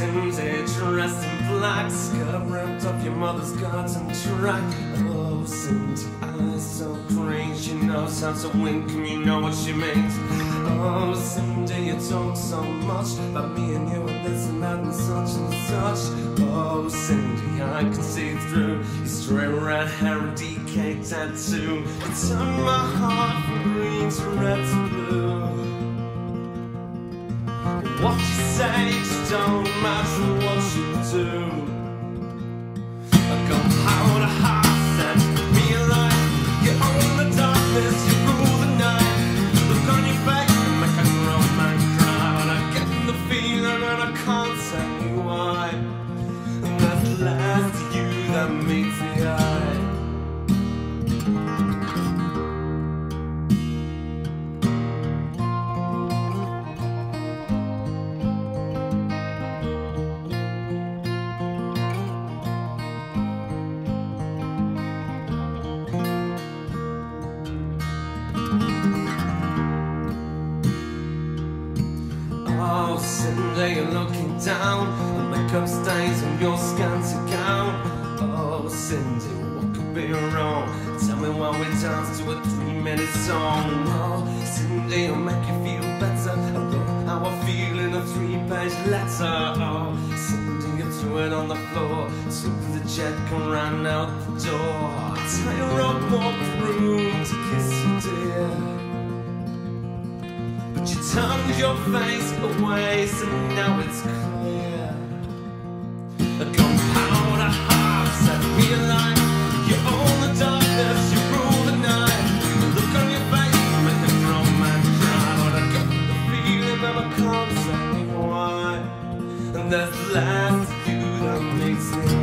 Cindy, dressed in black, skirt wrapped up your mother's garden track. Oh, Cindy, eyes so green, she knows how to wink, and you know what she means. Oh, Cindy, you talk so much about me and you and this and that and such and such. Oh, Cindy, I can see through your straight red hair and DK tattoo. You turn my heart from green to red to blue. What you don't matter what you do. A gunpowder heart sets Cindy, you're looking down. The makeup stains on your scanty gown. Oh, Cindy, what could be wrong? Tell me why we dance to a three-minute song. Oh, Cindy, it'll make you feel better about how I feel in a three-page letter. Oh, Cindy, you threw it on the floor. Took the jet and ran out the door. Tie your rope, walk room to kiss you, dear. But you turned your face away, so now it's clear. A gunpowder heart set me alight. You own the darkness, you rule the night. The look on your face make a grown man cry. But I got the feeling can't say why. And that's the last of you that makes me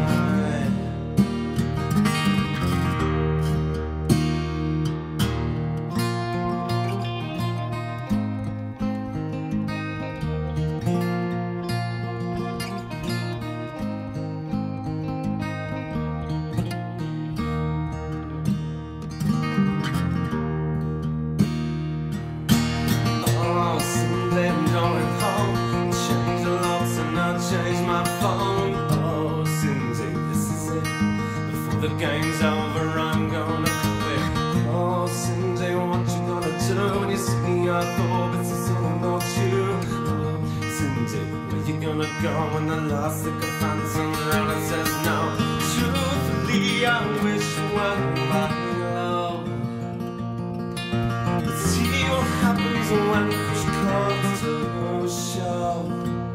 phone. Oh, Cindy, this is it. Before the game's over, I'm gonna quit. Oh, Cindy, what you gonna do when you see me out orbits? It's all about you. Oh, Cindy, where you gonna go when the last sycophant turns around and says no? Truthfully, I wish you weren't my love. But see what happens when push comes to shove.